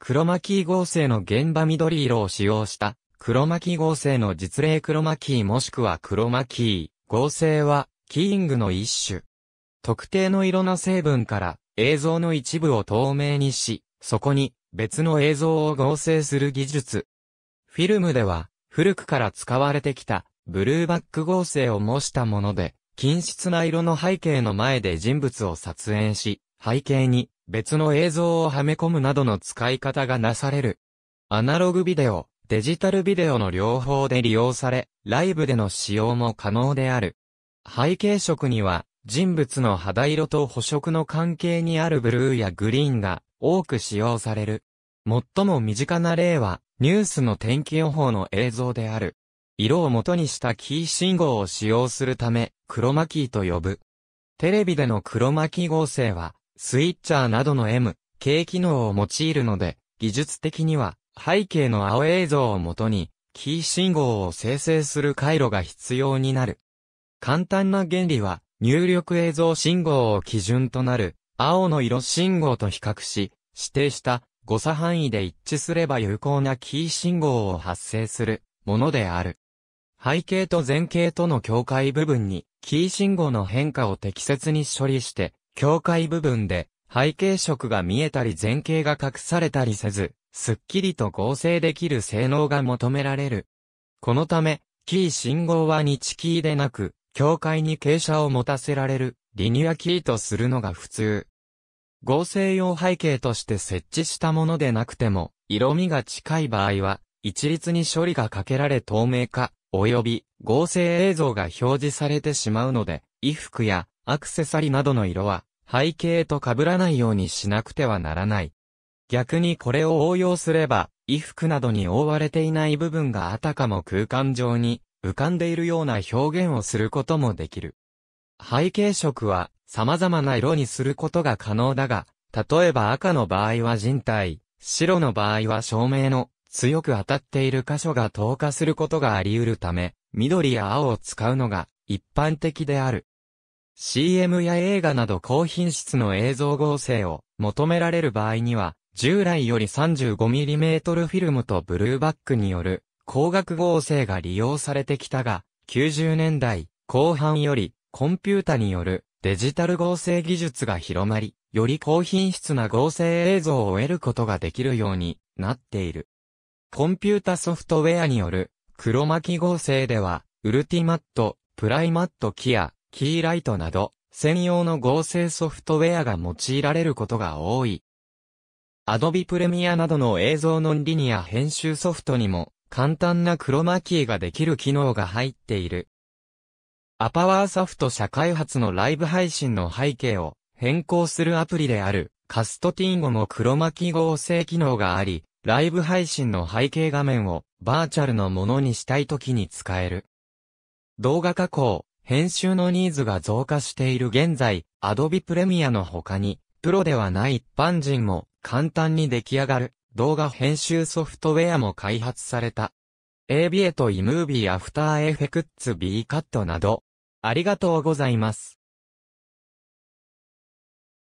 クロマキー合成の現場緑色を使用したクロマキー合成の実例クロマキーもしくはクロマキー合成はキーイングの一種。特定の色の成分から映像の一部を透明にし、そこに別の映像を合成する技術。フィルムでは古くから使われてきたブルーバック合成を模したもので、均質な色の背景の前で人物を撮影し、背景に別の映像をはめ込むなどの使い方がなされる。アナログビデオ、デジタルビデオの両方で利用され、ライブでの使用も可能である。背景色には、人物の肌色と補色の関係にあるブルーやグリーンが多く使用される。最も身近な例は、ニュースの天気予報の映像である。色を元にしたキー信号を使用するため、クロマキーと呼ぶ。テレビでのクロマキー合成は、スイッチャーなどの M、K 機能を用いるので、技術的には背景の青映像をもとに、キー信号を生成する回路が必要になる。簡単な原理は、入力映像信号を基準となる、青の色信号と比較し、指定した誤差範囲で一致すれば有効なキー信号を発生するものである。背景と前景との境界部分に、キー信号の変化を適切に処理して、境界部分で背景色が見えたり前景が隠されたりせず、すっきりと合成できる性能が求められる。このため、キー信号は日キーでなく、境界に傾斜を持たせられる、リニアキーとするのが普通。合成用背景として設置したものでなくても、色味が近い場合は、一律に処理がかけられ透明化、及び合成映像が表示されてしまうので、衣服やアクセサリーなどの色は背景と被らないようにしなくてはならない。逆にこれを応用すれば、衣服などに覆われていない部分があたかも空間上に浮かんでいるような表現をすることもできる。背景色は様々な色にすることが可能だが、例えば赤の場合は人体、白の場合は照明の強く当たっている箇所が透過することがあり得るため、緑や青を使うのが一般的である。CM や映画など高品質の映像合成を求められる場合には、従来より 35mm フィルムとブルーバックによる光学合成が利用されてきたが、90年代後半よりコンピュータによるデジタル合成技術が広まり、より高品質な合成映像を得ることができるようになっている。コンピュータソフトウェアによる黒巻合成では、ウルティマット、プライマットキア、キーライトなど、専用の合成ソフトウェアが用いられることが多い。Adobe Premiere などの映像ノンリニア編集ソフトにも、簡単なクロマキーができる機能が入っている。アパワーソフト社開発のライブ配信の背景を変更するアプリであるカストティンゴもクロマキ合成機能があり、ライブ配信の背景画面をバーチャルのものにしたいときに使える。動画加工、編集のニーズが増加している現在、Adobe Premiere の他に、プロではない一般人も簡単に出来上がる動画編集ソフトウェアも開発された。ABA と eMovie After Effects B カットなど、ありがとうございます。